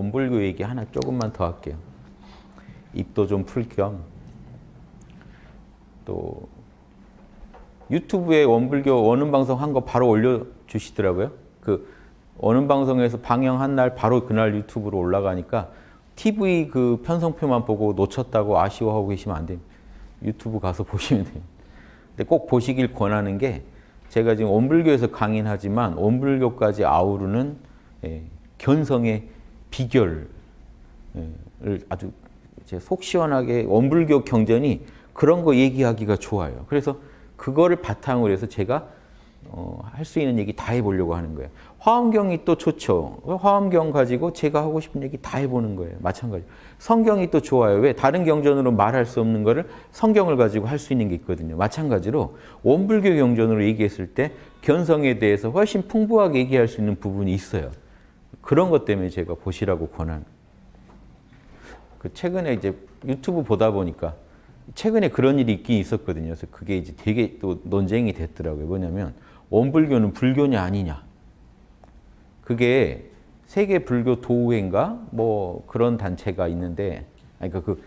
원불교 얘기 하나 조금만 더 할게요. 입도 좀 풀 겸 또 유튜브에 원불교 원음 방송 한 거 바로 올려 주시더라고요. 그 원음 방송에서 방영한 날 바로 그날 유튜브로 올라가니까 TV 그 편성표만 보고 놓쳤다고 아쉬워하고 계시면 안 됩니다. 유튜브 가서 보시면 돼요. 근데 꼭 보시길 권하는 게 제가 지금 원불교에서 강인하지만 원불교까지 아우르는 예, 견성의 비결을 아주 속 시원하게 원불교 경전이 그런 거 얘기하기가 좋아요. 그래서 그거를 바탕으로 해서 제가 어, 할 수 있는 얘기 다 해보려고 하는 거예요. 화엄경이 또 좋죠. 화엄경 가지고 제가 하고 싶은 얘기 다 해보는 거예요. 마찬가지. 성경이 또 좋아요. 왜? 다른 경전으로 말할 수 없는 거를 성경을 가지고 할 수 있는 게 있거든요. 마찬가지로 원불교 경전으로 얘기했을 때 견성에 대해서 훨씬 풍부하게 얘기할 수 있는 부분이 있어요. 그런 것 때문에 제가 보시라고 권한. 그 최근에 이제 유튜브 보다 보니까 최근에 그런 일이 있긴 있었거든요. 그래서 그게 이제 되게 또 논쟁이 됐더라고요. 뭐냐면 원불교는 불교냐 아니냐. 그게 세계 불교 도우회인가 뭐 그런 단체가 있는데 그러니까 그,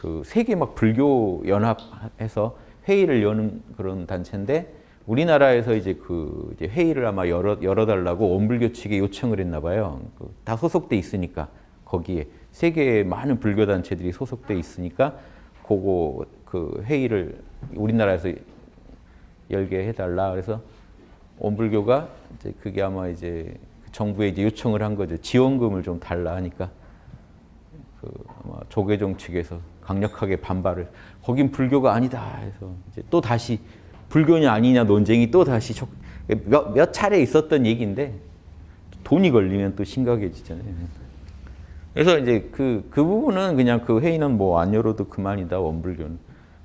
그 세계 막 불교 연합해서 회의를 여는 그런 단체인데 우리나라에서 이제 그 이제 회의를 아마 열어 열어달라고 원불교 측에 요청을 했나 봐요. 그 다 소속돼 있으니까 거기에 세계의 많은 불교 단체들이 소속돼 있으니까 그거 그 회의를 우리나라에서 열게 해달라. 그래서 원불교가 이제 그게 아마 이제 정부에 이제 요청을 한 거죠. 지원금을 좀 달라 하니까 그 아마 조계종 측에서 강력하게 반발을. 거긴 불교가 아니다 해서 이제 또 다시 불교냐 아니냐 논쟁이 또 다시 몇, 몇 차례 있었던 얘기인데 돈이 걸리면 또 심각해지잖아요. 그래서 이제 그, 그 부분은 그냥 그 회의는 뭐 안 열어도 그만이다, 원불교는.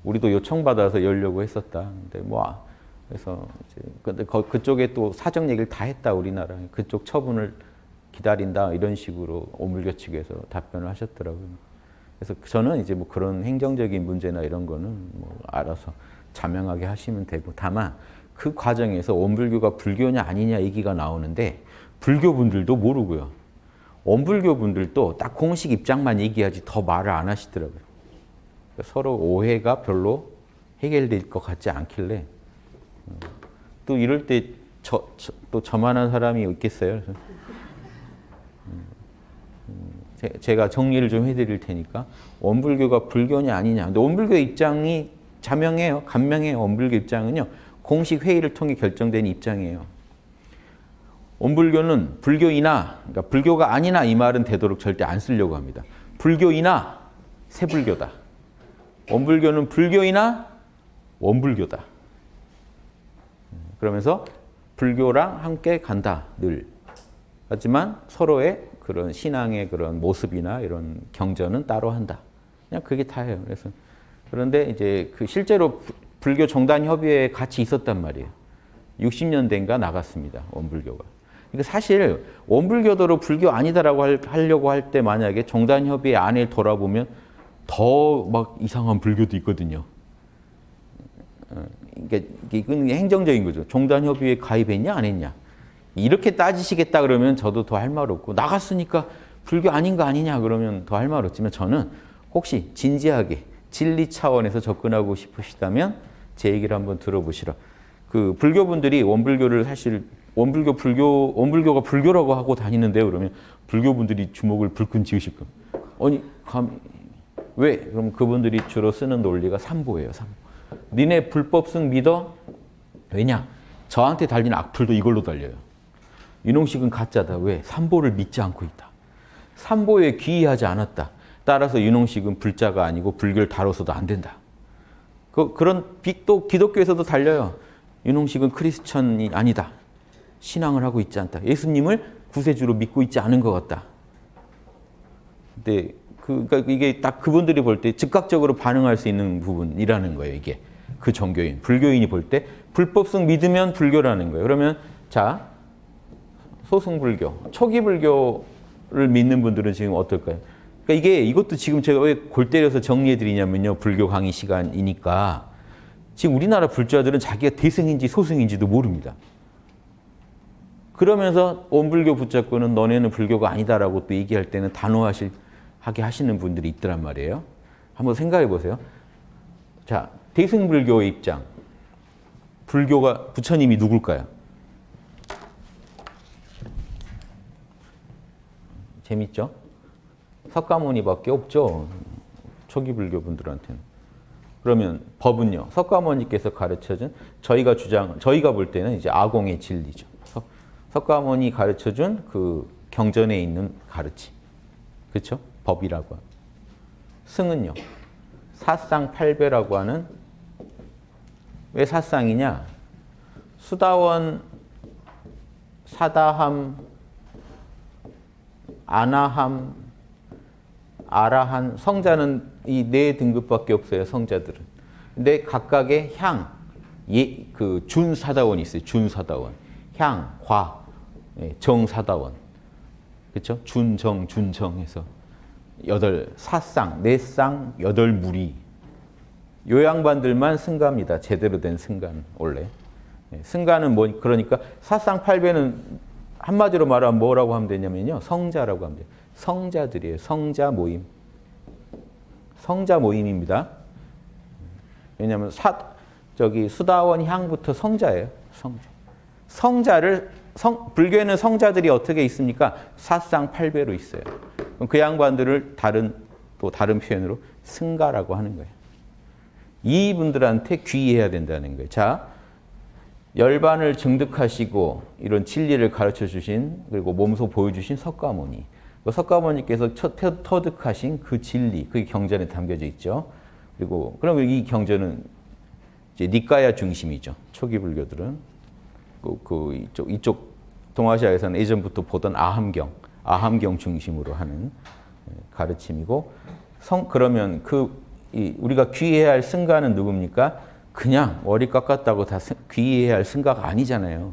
우리도 요청받아서 열려고 했었다. 근데 뭐, 아, 그래서 이제 근데 거, 그쪽에 또 사정 얘기를 다 했다, 우리나라. 그쪽 처분을 기다린다, 이런 식으로 오물교 측에서 답변을 하셨더라고요. 그래서 저는 이제 뭐 그런 행정적인 문제나 이런 거는 뭐 알아서 자명하게 하시면 되고 다만 그 과정에서 원불교가 불교냐 아니냐 얘기가 나오는데 불교분들도 모르고요. 원불교 분들도 딱 공식 입장만 얘기하지 더 말을 안 하시더라고요. 서로 오해가 별로 해결될 것 같지 않길래 음, 또 이럴 때 저, 저, 또 저만한 사람이 있겠어요. 음, 음, 제가 정리를 좀 해드릴 테니까 원불교가 불교냐 아니냐. 근데 원불교 입장이 자명해요. 간명해요. 원불교 입장은요. 공식 회의를 통해 결정된 입장이에요. 원불교는 불교이나 그러니까 불교가 아니나 이 말은 되도록 절대 안 쓰려고 합니다. 불교이나 새불교다. 원불교는 불교이나 원불교다. 그러면서 불교랑 함께 간다 늘. 하지만 서로의 그런 신앙의 그런 모습이나 이런 경전은 따로 한다. 그냥 그게 다예요. 그래서 그런데 이제 그 실제로 불교 정단 협의회에 같이 있었단 말이에요. 60년대인가 나갔습니다. 원불교가. 그러니까 사실 원불교도로 불교 아니다라고 하려고 할 때 만약에 종단협의회 안에 돌아보면 더 막 이상한 불교도 있거든요. 어, 그러니까 이건 행정적인 거죠. 종단협의회 가입했냐 안 했냐. 이렇게 따지시겠다 그러면 저도 더 할 말 없고 나갔으니까 불교 아닌 거 아니냐 그러면 더 할 말 없지만 저는 혹시 진지하게 진리 차원에서 접근하고 싶으시다면 제 얘기를 한번 들어보시라. 그 불교분들이 원불교를 사실 원불교, 불교, 원불교가 불교라고 하고 다니는데요. 그러면 불교분들이 주목을 불끈 지으실 겁니다. 아니, 감, 왜? 그럼 그분들이 주로 쓰는 논리가 삼보예요, 삼보. 니네 불법성 믿어? 왜냐? 저한테 달린 악플도 이걸로 달려요. 윤홍식은 가짜다. 왜? 삼보를 믿지 않고 있다. 삼보에 귀의하지 않았다. 따라서 윤홍식은 불자가 아니고 불교를 다뤄서도 안 된다. 그, 그런 빅도 기독교에서도 달려요. 윤홍식은 크리스천이 아니다. 신앙을 하고 있지 않다. 예수님을 구세주로 믿고 있지 않은 것 같다. 근데 그, 그러니까 이게 딱 그분들이 볼 때 즉각적으로 반응할 수 있는 부분이라는 거예요. 이게 그 종교인, 불교인이 볼 때 불법성 믿으면 불교라는 거예요. 그러면 자 소승불교, 초기 불교를 믿는 분들은 지금 어떨까요? 그러니까 이게 이것도 지금 제가 왜 골 때려서 정리해 드리냐면요. 불교 강의 시간이니까 지금 우리나라 불자들은 자기가 대승인지 소승인지도 모릅니다. 그러면서 원불교 붙잡고는 너네는 불교가 아니다라고 또 얘기할 때는 단호하실 하게 하시는 분들이 있더란 말이에요. 한번 생각해 보세요. 자, 대승불교의 입장. 불교가 부처님이 누굴까요? 재밌죠? 석가모니밖에 없죠. 초기 불교 분들한테는. 그러면 법은요. 석가모니께서 가르쳐준 저희가 주장 저희가 볼 때는 이제 아공의 진리죠. 석, 석가모니 가르쳐준 그 경전에 있는 가르침. 그렇죠? 법이라고. 승은요. 사상 팔배라고 하는 왜 사상이냐? 수다원, 사다함, 아나함, 아라한 성자는 이 네 등급밖에 없어요. 성자들은. 근데 각각의 향, 예, 그 준사다원이 있어요. 준사다원. 향, 과, 예, 정사다원. 그렇죠? 준정, 준정 해서 여덟 사상, 네 쌍, 여덟 무리. 요 양반들만 승가입니다. 제대로 된 승가는 원래. 예, 승가는 뭐 그러니까 사상 팔배는 한마디로 말하면 뭐라고 하면 되냐면요. 성자라고 하면 돼요. 성자들이에요. 성자 모임. 성자 모임입니다. 왜냐하면 사, 저기 수다원 향부터 성자예요. 성자. 성자를 성, 불교에는 성자들이 어떻게 있습니까? 사상 팔배로 있어요. 그 양반들을 다른 또 다른 표현으로 승가라고 하는 거예요. 이분들한테 귀의해야 된다는 거예요. 자, 열반을 증득하시고 이런 진리를 가르쳐 주신 그리고 몸소 보여주신 석가모니. 그 석가모니께서 터득하신 그 진리, 그게 경전에 담겨져 있죠. 그리고 그럼 이 경전은 이제 니까야 중심이죠. 초기 불교들은 그, 그 이쪽 이쪽 동아시아에서는 예전부터 보던 아함경, 아함경 중심으로 하는 예, 가르침이고 성 그러면 그 우리가 귀해야 할 승가는 누굽니까? 그냥 머리 깎았다고 다 귀해야 할 승가가 아니잖아요.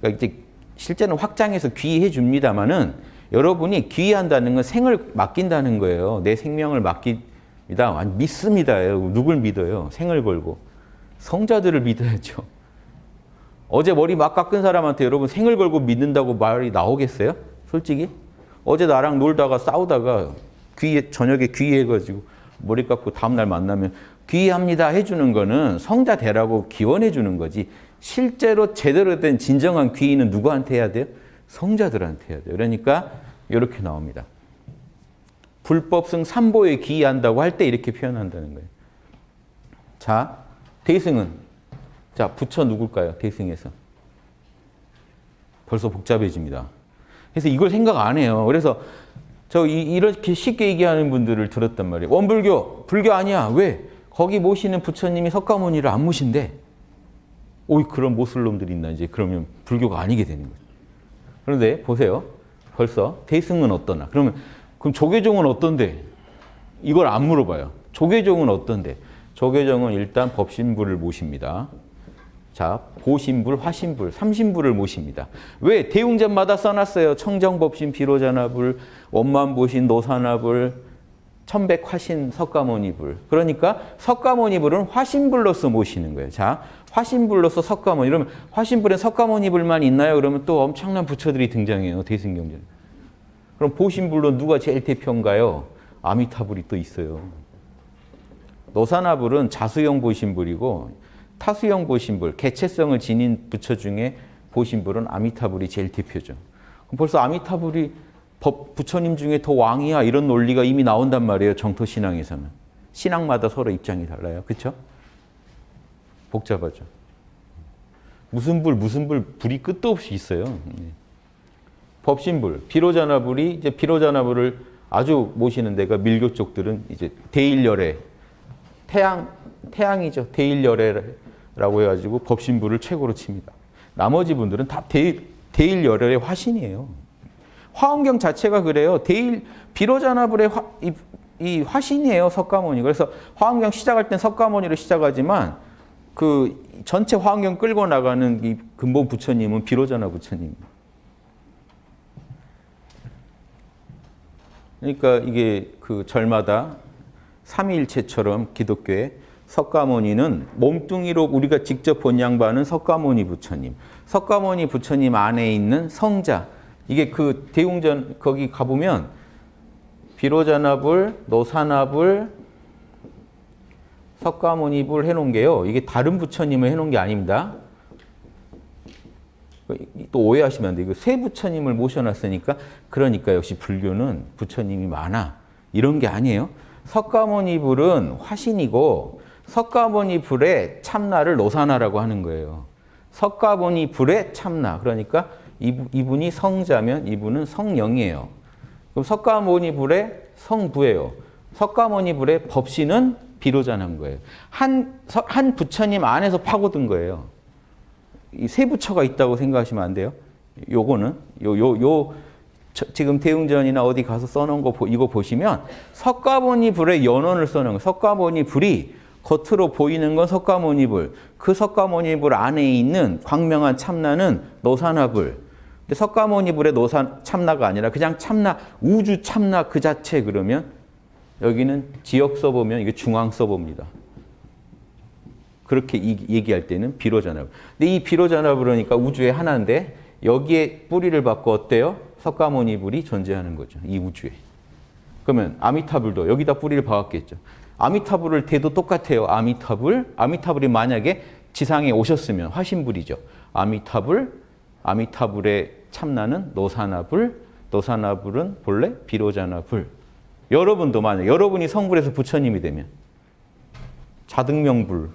그러니까 이제 실제는 확장해서 귀해 줍니다만은 여러분이 귀한다는 건 생을 맡긴다는 거예요. 내 생명을 맡깁니다. 믿습니다. 누굴 믿어요? 생을 걸고. 성자들을 믿어야죠. 어제 머리 막 깎은 사람한테 여러분 생을 걸고 믿는다고 말이 나오겠어요? 솔직히? 어제 나랑 놀다가 싸우다가 귀에, 저녁에 귀해가지고 머리 깎고 다음날 만나면 귀합니다 해주는 거는 성자 되라고 기원해 주는 거지 실제로 제대로 된 진정한 귀의는 누구한테 해야 돼요? 성자들한테 해야 돼요. 그러니까 이렇게 나옵니다. 불법승 삼보에 기한다고 할 때 이렇게 표현한다는 거예요. 자, 대승은 자 부처 누굴까요? 대승에서 벌써 복잡해집니다. 그래서 이걸 생각 안 해요. 그래서 저 이, 렇게 쉽게 얘기하는 분들을 들었단 말이에요. 원불교, 불교 아니야. 왜? 거기 모시는 부처님이 석가모니를 안 모신대. 오이 그런 모슬놈들이 있나 이제 그러면 불교가 아니게 되는 거죠. 그런데 보세요. 벌써 대승은 어떠나? 그러면 그럼 조계종은 어떤데? 이걸 안 물어봐요. 조계종은 어떤데? 조계종은 일단 법신부를 모십니다. 자, 보신불, 화신불, 삼신불을 모십니다. 왜? 대웅전마다 써놨어요. 청정법신, 비로자나불, 원만보신, 노사나불, 천백화신, 석가모니불. 그러니까 석가모니불은 화신불로서 모시는 거예요. 자, 화신불로서 석가모니. 이러면 화신불에 석가모니 불만 있나요? 그러면 또 엄청난 부처들이 등장해요. 대승경전. 그럼 보신불로 누가 제일 대표인가요? 아미타불이 또 있어요. 노사나불은 자수형 보신불이고 타수형 보신불, 개체성을 지닌 부처 중에 보신불은 아미타불이 제일 대표죠. 벌써 아미타불이 법, 부처님 중에 더 왕이야 이런 논리가 이미 나온단 말이에요. 정토 신앙에서는. 신앙마다 서로 입장이 달라요. 그렇죠? 복잡하죠. 무슨 불, 무슨 불, 불이 끝도 없이 있어요. 네. 법신불, 비로자나불이 이제 비로자나불을 아주 모시는 데가 밀교 쪽들은 이제 대일열애, 태양, 태양이죠. 대일열애라고 해가지고 법신불을 최고로 칩니다. 나머지 분들은 다 대일, 대일열애의 화신이에요. 화엄경 자체가 그래요. 대일, 비로자나불의 화, 이, 이 화신이에요. 석가모니. 그래서 화엄경 시작할 땐 석가모니로 시작하지만 그 전체 화환경 끌고 나가는 이 근본 부처님은 비로자나 부처님. 그러니까 이게 그 절마다 삼위일체처럼 기독교에 석가모니는 몸뚱이로 우리가 직접 본 양반은 석가모니 부처님. 석가모니 부처님 안에 있는 성자. 이게 그 대웅전 거기 가보면 비로자나불, 노사나불, 석가모니불 해놓은 게요. 이게 다른 부처님을 해놓은 게 아닙니다. 또 오해하시면 안 돼. 이거 세 부처님을 모셔놨으니까 그러니까 역시 불교는 부처님이 많아. 이런 게 아니에요. 석가모니 불은 화신이고 석가모니 불의 참나를 노사나라고 하는 거예요. 석가모니 불의 참나. 그러니까 이분이 성자면 이분은 성령이에요. 그럼 석가모니 불의 성부예요. 석가모니 불의 법신은 비로자는 거예요. 한, 한 부처님 안에서 파고든 거예요. 이 세 부처가 있다고 생각하시면 안 돼요. 요거는 요 요요 지금 대웅전이나 어디 가서 써놓은 거 이거 보시면 석가모니 불의 연원을 써놓은 거. 석가모니 불이 겉으로 보이는 건 석가모니 불. 그 석가모니 불 안에 있는 광명한 참나는 노사나 불. 근데 석가모니 불의 노사 참나가 아니라 그냥 참나 우주 참나 그 자체 그러면 여기는 지역 서버면 이게 중앙 서버입니다. 그렇게 얘기할 때는 비로자나불. 근데 이 비로자나불 그러니까 우주의 하나인데 여기에 뿌리를 받고 어때요? 석가모니 불이 존재하는 거죠. 이 우주에. 그러면 아미타불도 여기다 뿌리를 박았겠죠. 아미타불을 대도 똑같아요. 아미타불. 아미타불이 만약에 지상에 오셨으면 화신불이죠. 아미타불. 아미타불의 참나는 노사나불. 노사나불은 본래 비로자나불. 여러분도 만약 여러분이 성불에서 부처님이 되면 자등명불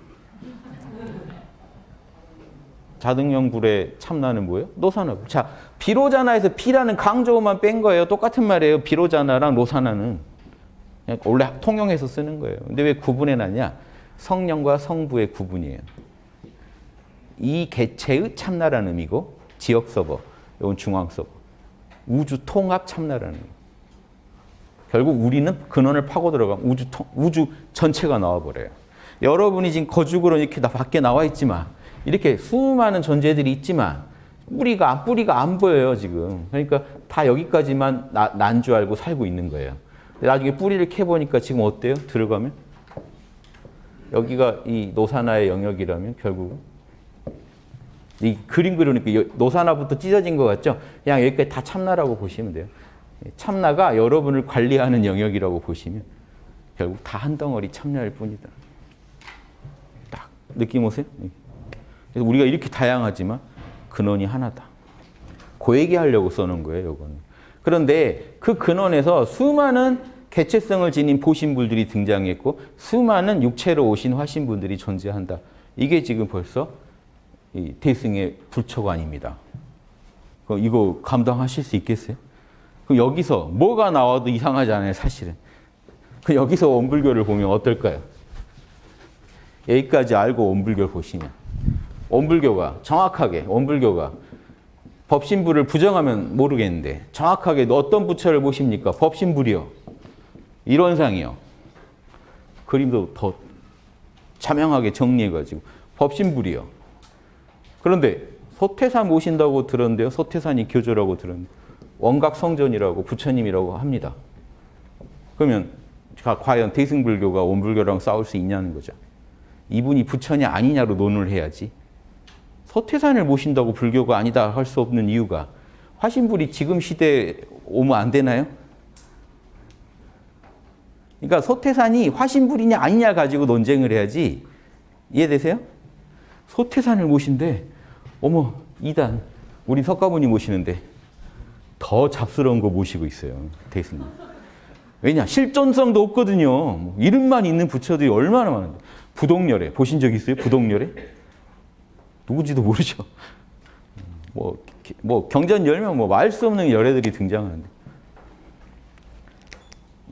자등명불의 참나는 뭐예요? 노사나불. 자, 비로자나에서 비라는 강조만 뺀 거예요. 똑같은 말이에요. 비로자나랑 노사나는. 원래 통용해서 쓰는 거예요. 근데 왜 구분해 놨냐? 성령과 성부의 구분이에요. 이 개체의 참나라는 의미고 지역 서버, 이건 중앙 서버. 우주 통합 참나라는 의미. 결국 우리는 근원을 파고 들어가면 우주, 통, 우주 전체가 나와버려요. 여러분이 지금 거죽으로 이렇게 다 밖에 나와 있지만 이렇게 수많은 존재들이 있지만 뿌리가 뿌리가 안 보여요 지금. 그러니까 다 여기까지만 난 줄 알고 살고 있는 거예요. 나중에 뿌리를 캐 보니까 지금 어때요? 들어가면 여기가 이 노사나의 영역이라면 결국은 이 그림 그리니까 노사나부터 찢어진 것 같죠? 그냥 여기까지 다 참나라고 보시면 돼요. 참나가 여러분을 관리하는 영역이라고 보시면 결국 다 한 덩어리 참나일 뿐이다. 딱 느낌 오세요? 그래서 우리가 이렇게 다양하지만 근원이 하나다. 그 얘기하려고 써놓은 거예요, 이거는. 그런데 그 근원에서 수많은 개체성을 지닌 보신분들이 등장했고 수많은 육체로 오신 화신분들이 존재한다. 이게 지금 벌써 이 대승의 불초관입니다. 이거 감당하실 수 있겠어요? 그 여기서 뭐가 나와도 이상하잖아요, 사실은. 그 여기서 원불교를 보면 어떨까요? 여기까지 알고 원불교를 보시면 원불교가 정확하게 원불교가 법신부를 부정하면 모르겠는데 정확하게 어떤 부처를 보십니까? 법신불이요. 이런 상이요. 그림도 더 자명하게 정리해가지고 법신불이요. 그런데 소태산 모신다고 들었는데요. 소태산이 교조라고 들었는데 원각 성전이라고 부처님이라고 합니다. 그러면 과연 대승불교가 원불교랑 싸울 수 있냐는 거죠. 이분이 부처냐 아니냐로 논을 해야지. 서태산을 모신다고 불교가 아니다 할 수 없는 이유가 화신불이 지금 시대에 오면 안 되나요? 그러니까 소태산이 화신불이냐 아니냐 가지고 논쟁을 해야지 이해되세요? 소태산을 모신대 어머 이단 우리 석가모니 모시는데 더 잡스러운 거 모시고 있어요 대승 왜냐 실존성도 없거든요 뭐 이름만 있는 부처들이 얼마나 많은데 부동열애 보신 적 있어요? 부동열애? 누구지도 모르죠. 뭐, 뭐 경전 열면 뭐 말 수 없는 열애들이 등장하는데.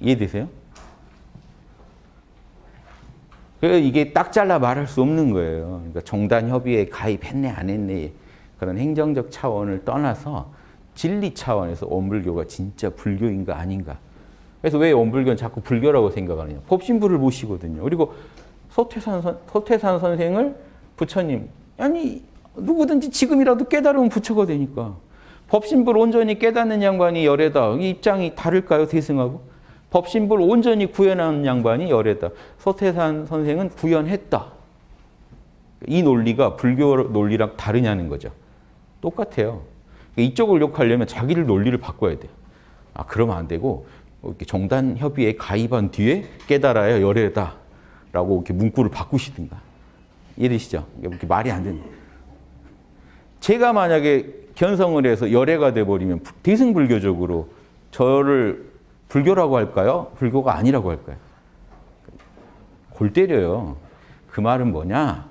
이해되세요? 그 이게 딱 잘라 말할 수 없는 거예요. 그러니까 종단 협의에 가입했네 안 했네 그런 행정적 차원을 떠나서 진리 차원에서 원불교가 진짜 불교인가 아닌가. 그래서 왜 원불교는 자꾸 불교라고 생각하느냐. 법신부를 모시거든요. 그리고 소태산, 선, 소태산 선생을 부처님 아니 누구든지 지금이라도 깨달으면 부처가 되니까. 법신불 온전히 깨닫는 양반이 열애다. 이 입장이 다를까요? 대승하고? 법신불 온전히 구현한 양반이 열애다. 서태산 선생은 구현했다. 이 논리가 불교 논리랑 다르냐는 거죠. 똑같아요. 이쪽을 욕하려면 자기를 논리를 바꿔야 돼요. 아, 그러면 안 되고, 이렇게 정단 협의에 가입한 뒤에 깨달아야 열애다. 라고 이렇게 문구를 바꾸시든가. 이해되시죠? 이렇게 말이 안 되는. 제가 만약에 견성을 해서 열애가 돼버리면 대승불교적으로 저를 불교라고 할까요? 불교가 아니라고 할까요? 골 때려요. 그 말은 뭐냐?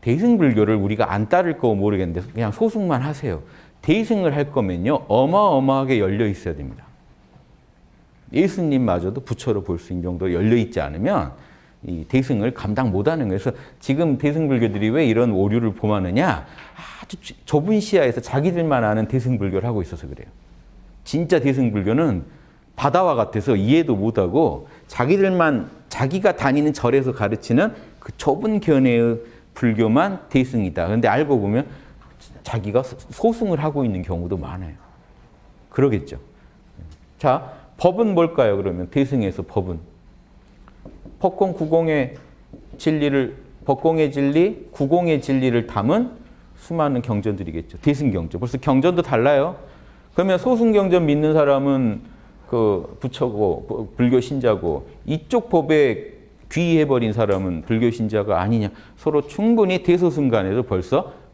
대승불교를 우리가 안 따를 거 모르겠는데 그냥 소승만 하세요. 대승을 할 거면요. 어마어마하게 열려 있어야 됩니다. 예수님마저도 부처로 볼 수 있는 정도로 열려 있지 않으면 이 대승을 감당 못하는 거예요. 그래서 지금 대승불교들이 왜 이런 오류를 범하느냐? 아주 좁은 시야에서 자기들만 아는 대승불교를 하고 있어서 그래요. 진짜 대승불교는 바다와 같아서 이해도 못하고 자기들만 자기가 다니는 절에서 가르치는 그 좁은 견해의 불교만 대승이다. 그런데 알고 보면 자기가 소승을 하고 있는 경우도 많아요. 그러겠죠. 자, 법은 뭘까요? 그러면 대승에서 법은 법공 구공의 진리를 법공의 진리, 구공의 진리를 담은 수많은 경전들이겠죠. 대승 경전. 벌써 경전도 달라요. 그러면 소승 경전 믿는 사람은 그 부처고 불교 신자고 이쪽 법에 귀의해버린 사람은 불교 신자가 아니냐. 서로 충분히 대소승 간에도 벌써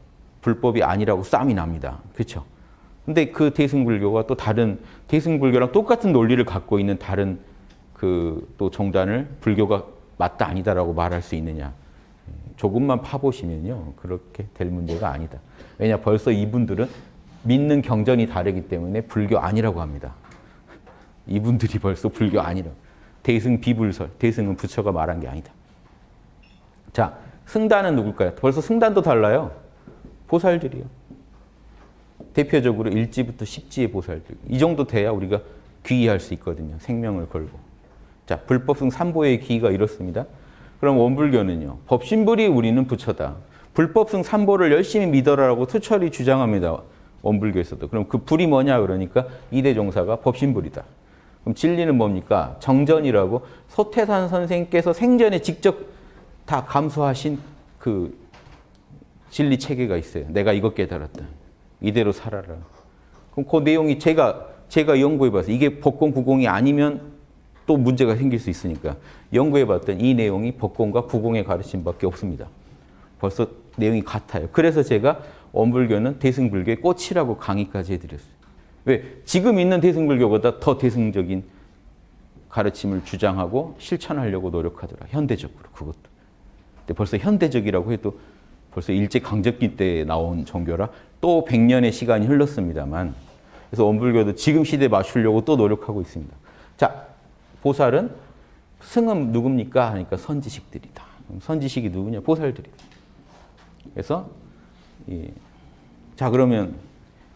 불법이 아니라고 싸움이 납니다. 그렇죠? 근데 그 대승불교가 또 다른 대승불교랑 똑같은 논리를 갖고 있는 다른 그 또 정단을 불교가 맞다 아니다라고 말할 수 있느냐. 조금만 파보시면요. 그렇게 될 문제가 아니다. 왜냐 벌써 이분들은 믿는 경전이 다르기 때문에 불교 아니라고 합니다. 이분들이 벌써 불교 아니라고. 대승 비불설, 대승은 부처가 말한 게 아니다. 자, 승단은 누굴까요? 벌써 승단도 달라요. 보살들이요. 대표적으로 1지부터 10지의 보살들. 이 정도 돼야 우리가 귀의할 수 있거든요. 생명을 걸고. 자, 불법승 삼보의 귀의가 이렇습니다. 그럼 원불교는요. 법신불이 우리는 부처다. 불법승 삼보를 열심히 믿어라라고 투철이 주장합니다. 원불교에서도. 그럼 그 불이 뭐냐 그러니까 이대종사가 법신불이다. 그럼 진리는 뭡니까? 정전이라고 소태산 선생께서 생전에 직접 다 감수하신 그 진리 체계가 있어요. 내가 이것 깨달았다. 이대로 살아라. 그럼 그 내용이 제가 제가 연구해봐서 이게 법공 구공이 아니면 또 문제가 생길 수 있으니까 연구해봤던 이 내용이 법공과 구공의 가르침밖에 없습니다. 벌써 내용이 같아요. 그래서 제가 원불교는 대승불교의 꽃이라고 강의까지 해드렸어요. 왜? 지금 있는 대승불교보다 더 대승적인 가르침을 주장하고 실천하려고 노력하더라. 현대적으로 그것도. 근데 벌써 현대적이라고 해도 벌써 일제 강점기 때 나온 종교라 또 100년의 시간이 흘렀습니다만 그래서 원불교도 지금 시대에 맞추려고 또 노력하고 있습니다. 자, 보살은 승은 누굽니까? 하니까 선지식들이다. 선지식이 누구냐? 보살들이다. 그래서 예. 자 그러면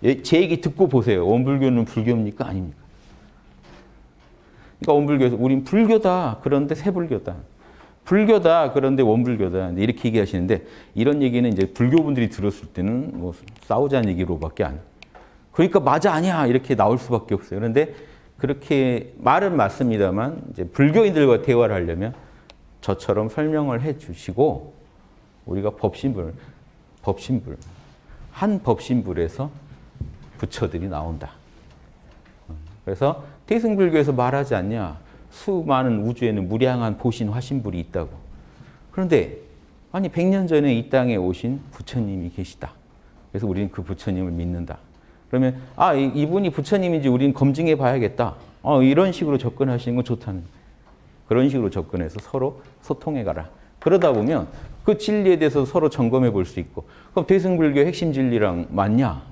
예, 제 얘기 듣고 보세요. 원불교는 불교입니까? 아닙니까? 그러니까 원불교에서 우린 불교다. 그런데 새불교다. 불교다. 그런데 원불교다. 이렇게 얘기하시는데 이런 얘기는 이제 불교분들이 들었을 때는 뭐 싸우자는 얘기로밖에 안. 그러니까 맞아 아니야 이렇게 나올 수밖에 없어요. 그런데 그렇게 말은 맞습니다만 이제 불교인들과 대화를 하려면 저처럼 설명을 해 주시고 우리가 법신불, 법신불, 한 법신불에서 부처들이 나온다. 그래서 대승불교에서 말하지 않냐. 수많은 우주에는 무량한 보신 화신불이 있다고. 그런데 아니 100년 전에 이 땅에 오신 부처님이 계시다. 그래서 우리는 그 부처님을 믿는다. 그러면 아 이분이 부처님인지 우리는 검증해 봐야겠다. 어, 이런 식으로 접근하시는 건 좋다는 그런 식으로 접근해서 서로 소통해 가라. 그러다 보면 그 진리에 대해서 서로 점검해 볼 수 있고 그럼 대승불교 핵심 진리랑 맞냐?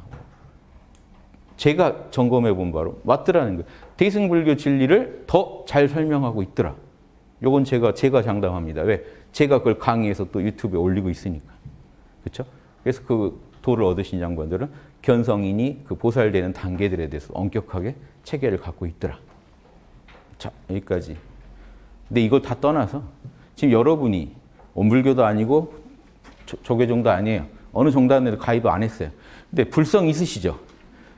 제가 점검해 본 바로 맞더라는 거예요. 대승불교 진리를 더 잘 설명하고 있더라. 요건 제가 제가 장담합니다. 왜? 제가 그걸 강의해서 또 유튜브에 올리고 있으니까. 그렇죠? 그래서 그 도를 얻으신 장관들은 견성인이 그 보살되는 단계들에 대해서 엄격하게 체계를 갖고 있더라. 자, 여기까지. 근데 이걸 다 떠나서 지금 여러분이 원불교도 아니고 조계종도 아니에요. 어느 종단에도 가입도 안 했어요. 근데 불성 있으시죠?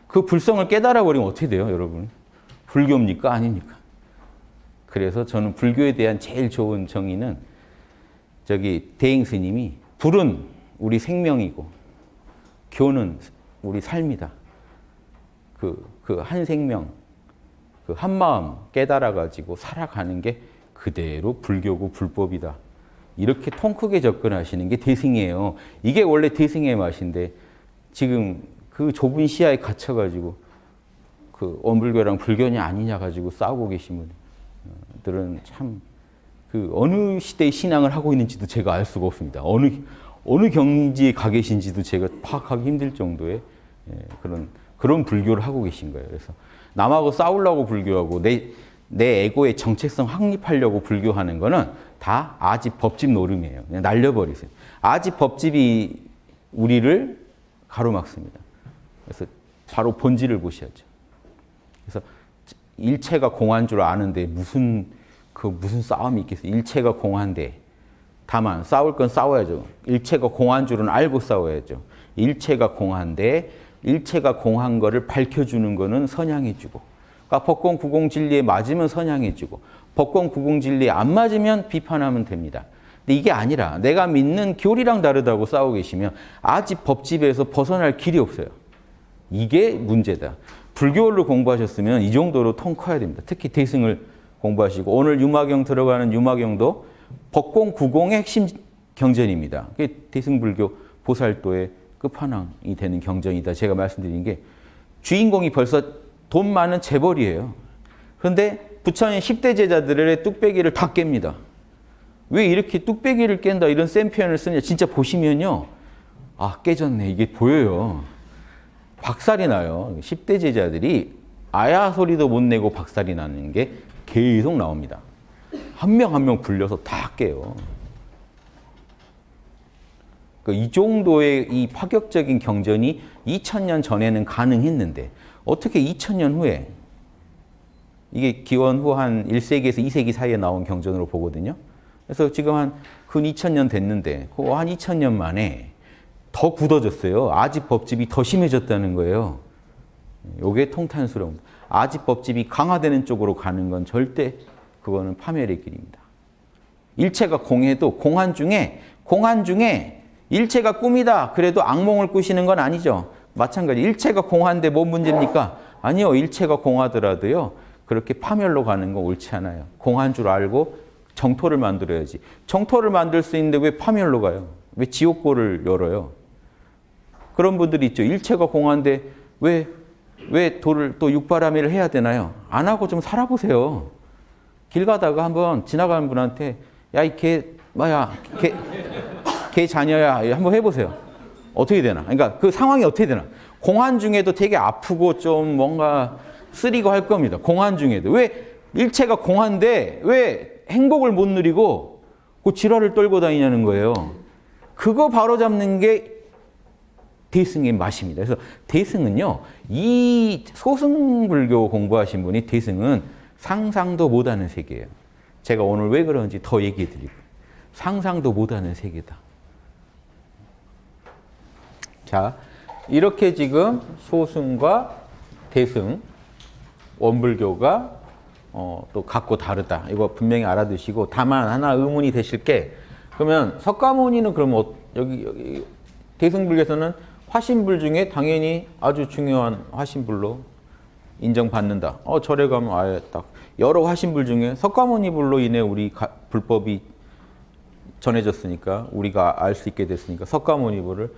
그 불성을 깨달아 버리면 어떻게 돼요, 여러분? 불교입니까? 아닙니까? 그래서 저는 불교에 대한 제일 좋은 정의는 저기 대행 스님이 불은 우리 생명이고 교는 우리 삶이다. 그, 그 한 생명, 그 한 마음 깨달아가지고 살아가는 게 그대로 불교고 불법이다. 이렇게 통 크게 접근하시는 게 대승이에요. 이게 원래 대승의 맛인데 지금 그 좁은 시야에 갇혀가지고 그 원불교랑 불교냐 아니냐 가지고 싸우고 계신 분들은 참 그 어느 시대의 신앙을 하고 있는지도 제가 알 수가 없습니다. 어느 어느 경지에 가 계신지도 제가 파악하기 힘들 정도의 예, 그런 그런 불교를 하고 계신 거예요. 그래서 남하고 싸우려고 불교하고 내, 내 에고의 정체성 확립하려고 불교하는 거는 다 아집 법집 노름이에요. 그냥 날려버리세요. 아집 법집이 우리를 가로막습니다. 그래서 바로 본질을 보셔야죠. 그래서 일체가 공한 줄 아는데 무슨 그 무슨 싸움이 있겠어요? 일체가 공한데 다만 싸울 건 싸워야죠. 일체가 공한 줄은 알고 싸워야죠. 일체가 공한데 일체가 공한 거를 밝혀주는 거는 선양해주고 그러니까 법권 구공 진리에 맞으면 선양해주고 법권 구공 진리에 안 맞으면 비판하면 됩니다. 근데 이게 아니라 내가 믿는 교리랑 다르다고 싸우고 계시면 아직 법집에서 벗어날 길이 없어요. 이게 문제다. 불교를 공부하셨으면 이 정도로 통 커야 됩니다. 특히 대승을 공부하시고 오늘 유마경 들어가는 유마경도 법공 구공의 핵심 경전입니다. 그게 대승불교 보살도의 끝판왕이 되는 경전이다. 제가 말씀드린 게 주인공이 벌써 돈 많은 재벌이에요. 그런데 부처님 10대 제자들의 뚝배기를 다 깹니다. 왜 이렇게 뚝배기를 깬다 이런 센 표현을 쓰냐. 진짜 보시면요. 아 깨졌네. 이게 보여요. 박살이 나요. 10대 제자들이 아야 소리도 못 내고 박살이 나는 게 계속 나옵니다. 한 명 한명 불려서 다 깨요. 그러니까 이 정도의 이 파격적인 경전이 2000년 전에는 가능했는데 어떻게 2000년 후에 이게 기원 후 한 1세기에서 2세기 사이에 나온 경전으로 보거든요. 그래서 지금 한 근 2000년 됐는데 그 한 2000년 만에 더 굳어졌어요. 아집 법집이 더 심해졌다는 거예요. 요게 통탄수령. 아집 법집이 강화되는 쪽으로 가는 건 절대 그거는 파멸의 길입니다. 일체가 공해도 공한 중에 공한 중에 일체가 꿈이다. 그래도 악몽을 꾸시는 건 아니죠. 마찬가지. 일체가 공한데 뭔 문제입니까? 아니요. 일체가 공하더라도요. 그렇게 파멸로 가는 건 옳지 않아요. 공한 줄 알고 정토를 만들어야지. 정토를 만들 수 있는데 왜 파멸로 가요? 왜 지옥고를 열어요? 그런 분들이 있죠. 일체가 공한데 왜, 왜 돌을 또 육바라밀을 해야 되나요? 안 하고 좀 살아보세요. 길 가다가 한번 지나가는 분한테 야, 이 개, 뭐야, 개, 개 자녀야. 한번 해보세요. 어떻게 되나? 그러니까 그 상황이 어떻게 되나? 공한 중에도 되게 아프고 좀 뭔가 쓰리고 할 겁니다. 공한 중에도. 왜 일체가 공한데 왜 행복을 못 누리고 그 지랄을 떨고 다니냐는 거예요. 그거 바로 잡는 게 대승의 맛입니다. 그래서 대승은요, 이 소승불교 공부하신 분이 대승은 상상도 못하는 세계예요. 제가 오늘 왜 그런지 더 얘기해 드리고 상상도 못하는 세계다. 자, 이렇게 지금 소승과 대승, 원불교가 어, 또 갖고 다르다. 이거 분명히 알아두시고 다만 하나 의문이 되실 게 그러면 석가모니는 그럼 어, 여기, 여기 대승불교에서는 화신불 중에 당연히 아주 중요한 화신불로 인정받는다. 어, 절에 가면 아예 딱 여러 화신불 중에 석가모니 불로 인해 우리 가, 불법이 전해졌으니까 우리가 알 수 있게 됐으니까 석가모니 불을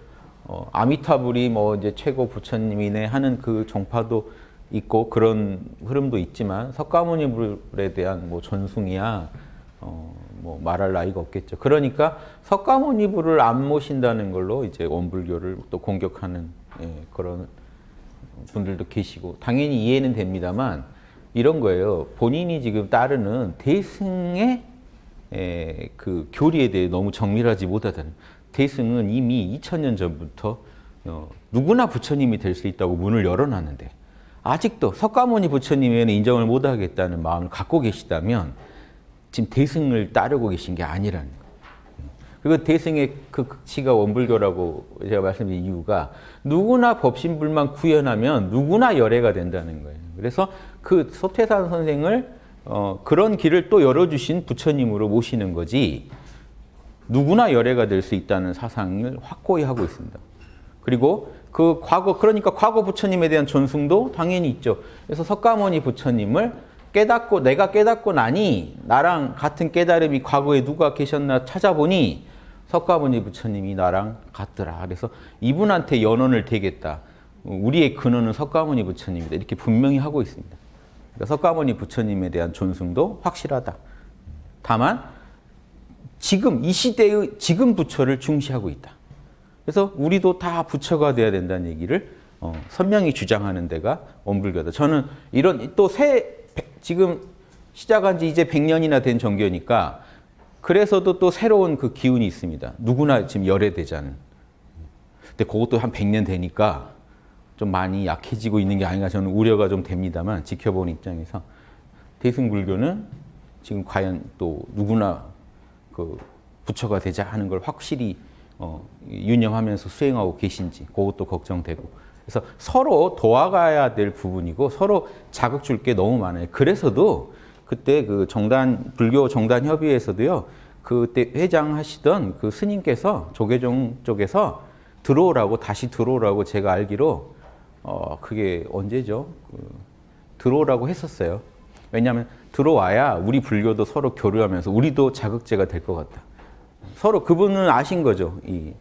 어, 아미타불이 뭐 이제 최고 부처님이네 하는 그 종파도 있고 그런 흐름도 있지만 석가모니 불에 대한 뭐 전숭이야 어, 뭐 말할 나이가 없겠죠. 그러니까 석가모니 불을 안 모신다는 걸로 이제 원불교를 또 공격하는 예, 그런 분들도 계시고 당연히 이해는 됩니다만 이런 거예요. 본인이 지금 따르는 대승의 에, 그 교리에 대해 너무 정밀하지 못하다는. 대승은 이미 2000년 전부터 어, 누구나 부처님이 될 수 있다고 문을 열어놨는데 아직도 석가모니 부처님에는 인정을 못하겠다는 마음을 갖고 계시다면 지금 대승을 따르고 계신 게 아니라는 거예요. 그리고 대승의 그 극치가 원불교라고 제가 말씀드린 이유가 누구나 법신불만 구현하면 누구나 열애가 된다는 거예요. 그래서 그 소태산 선생을 어, 그런 길을 또 열어주신 부처님으로 모시는 거지 누구나 열애가 될 수 있다는 사상을 확고히 하고 있습니다. 그리고 그 과거 그러니까 과거 부처님에 대한 존숭도 당연히 있죠. 그래서 석가모니 부처님을 깨닫고 내가 깨닫고 나니 나랑 같은 깨달음이 과거에 누가 계셨나 찾아보니 석가모니 부처님이 나랑 같더라. 그래서 이분한테 연원을 대겠다. 우리의 근원은 석가모니 부처님이다. 이렇게 분명히 하고 있습니다. 그러니까 석가모니 부처님에 대한 존숭도 확실하다. 다만 지금 이 시대의 지금 부처를 중시하고 있다. 그래서 우리도 다 부처가 돼야 된다는 얘기를 어, 선명히 주장하는 데가 원불교다. 저는 이런 또 새 지금 시작한 지 이제 100년이나 된 종교니까 그래서도 또 새로운 그 기운이 있습니다. 누구나 지금 열애되자는. 근데 그것도 한 100년 되니까 좀 많이 약해지고 있는 게 아닌가 저는 우려가 좀 됩니다만 지켜보는 입장에서 대승불교는 지금 과연 또 누구나 그 부처가 되자 하는 걸 확실히 어, 유념하면서 수행하고 계신지 그것도 걱정되고 그래서 서로 도와가야 될 부분이고 서로 자극 줄 게 너무 많아요. 그래서도 그때 그 정단 불교 정단 협의회에서도요. 그때 회장 하시던 그 스님께서 조계종 쪽에서 들어오라고 다시 들어오라고 제가 알기로 어 그게 언제죠? 그 들어오라고 했었어요. 왜냐하면 들어와야 우리 불교도 서로 교류하면서 우리도 자극제가 될 것 같다. 서로 그분은 아신 거죠. 이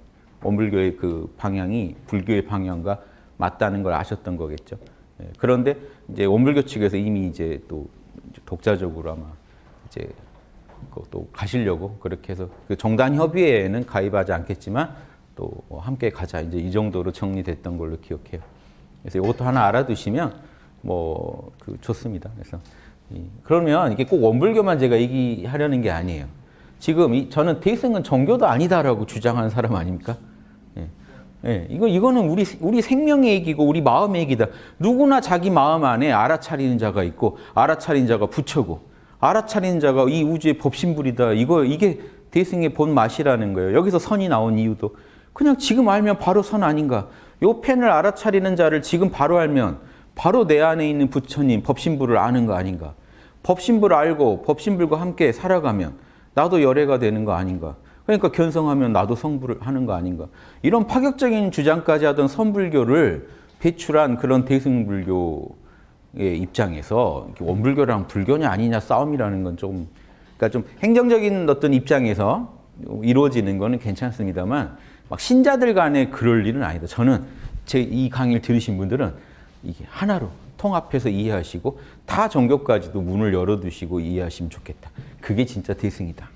원불교의 그 방향이 불교의 방향과 맞다는 걸 아셨던 거겠죠. 예, 그런데 이제 원불교 측에서 이미 이제 또 독자적으로 아마 이제 또 가시려고 그렇게 해서 그 정단 협의회에는 가입하지 않겠지만 또 함께 가자 이제 이 정도로 정리됐던 걸로 기억해요. 그래서 이것도 하나 알아두시면 뭐 그 좋습니다. 그래서 그러면 이게 꼭 원불교만 제가 얘기하려는 게 아니에요. 지금 이, 저는 대승은 종교도 아니다라고 주장하는 사람 아닙니까? 예. 예. 이거 이거는 우리 우리 생명의 얘기고 우리 마음의 얘기다. 누구나 자기 마음 안에 알아차리는 자가 있고 알아차린 자가 부처고 알아차리는 자가 이 우주의 법신불이다. 이거 이게 대승의 본 맛이라는 거예요. 여기서 선이 나온 이유도 그냥 지금 알면 바로 선 아닌가? 요 펜을 알아차리는 자를 지금 바로 알면 바로 내 안에 있는 부처님 법신불을 아는 거 아닌가? 법신불 알고 법신불과 함께 살아가면 나도 열애가 되는 거 아닌가? 그러니까 견성하면 나도 성불을 하는 거 아닌가? 이런 파격적인 주장까지 하던 선불교를 배출한 그런 대승불교의 입장에서 원불교랑 불교냐 아니냐 싸움이라는 건 좀 그러니까 좀 행정적인 어떤 입장에서 이루어지는 거는 괜찮습니다만 막 신자들 간에 그럴 일은 아니다. 저는 제 이 강의를 들으신 분들은 이게 하나로 통합해서 이해하시고 타 종교까지도 문을 열어두시고 이해하시면 좋겠다. 그게 진짜 대승이다.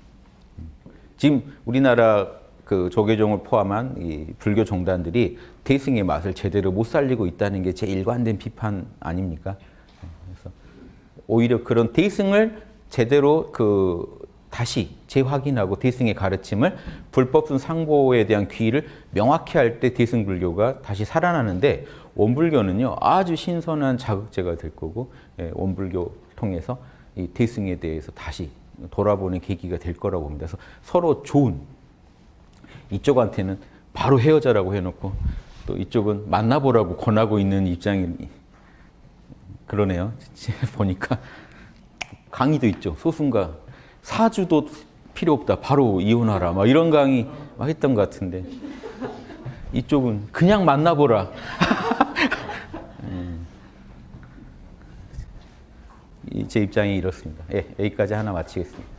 지금 우리나라 그 조계종을 포함한 이 불교 종단들이 대승의 맛을 제대로 못 살리고 있다는 게 제 일관된 비판 아닙니까? 그래서 오히려 그런 대승을 제대로 그 다시 재확인하고 대승의 가르침을 불법순 상보에 대한 귀의를 명확히 할 때 대승 불교가 다시 살아나는데 원불교는요 아주 신선한 자극제가 될 거고 예, 원불교 통해서 이 대승에 대해서 다시 돌아보는 계기가 될 거라고 봅니다. 그래서 서로 좋은 이쪽한테는 바로 헤어져라고 해놓고 또 이쪽은 만나보라고 권하고 있는 입장이 그러네요. 보니까 강의도 있죠. 소순가 사주도 필요 없다. 바로 이혼하라. 막 이런 강의 했던 것 같은데 이쪽은 그냥 만나보라. 제 입장이 이렇습니다. 예, 여기까지 하나 마치겠습니다.